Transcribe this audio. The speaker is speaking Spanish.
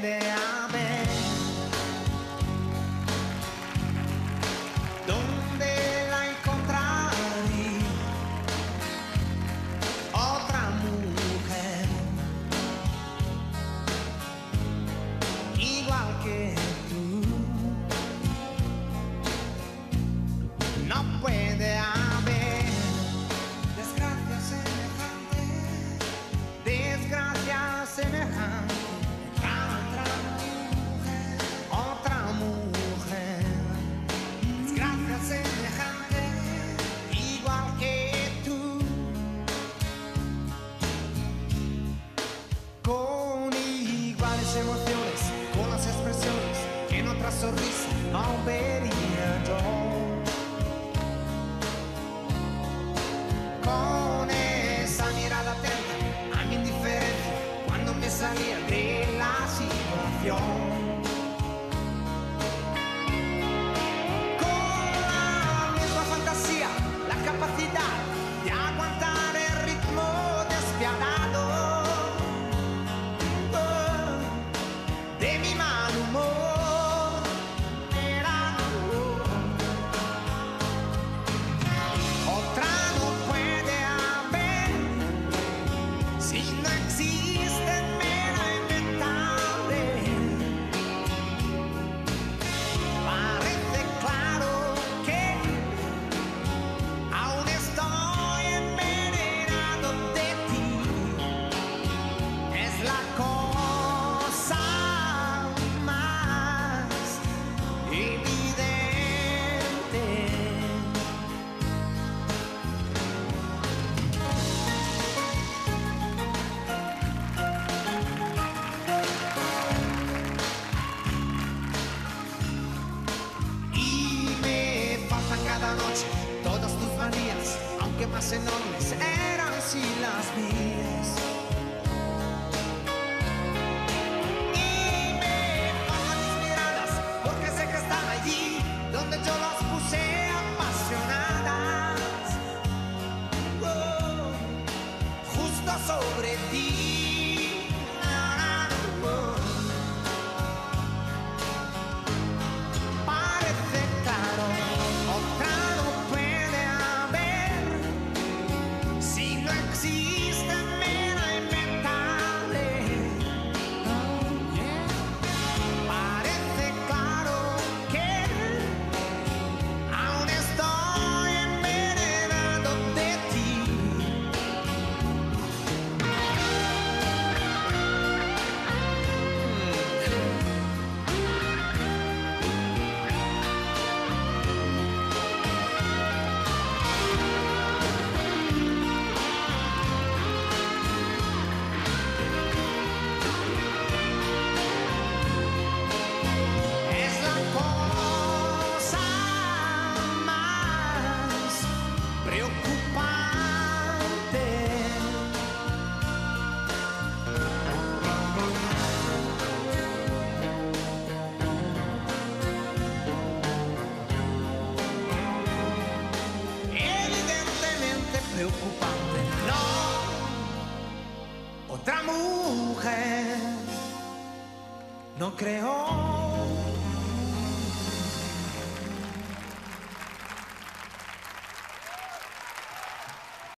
puede haber. ¿Dónde la encontraré? Otra mujer, igual que iguales emociones, con las expresiones que en otra sonrisa no vería yo. con esa mirada atenta a mi indiferencia cuando me salía de la situación. Si noche todas tus manías, aunque más enormes eran si las mías. Y me faltan tus miradas, porque sé que están allí donde yo las puse apasionadas. Oh, justo sobre ti. Preocupante, no. Otra mujer, no creo